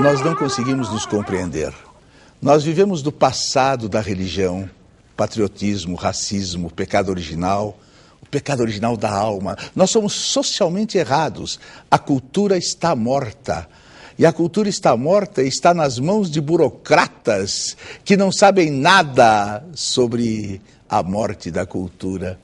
nós não conseguimos nos compreender. Nós vivemos do passado da religião, patriotismo, racismo, pecado original, o pecado original da alma. Nós somos socialmente errados. A cultura está morta. E a cultura está morta e está nas mãos de burocratas que não sabem nada sobre a morte da cultura.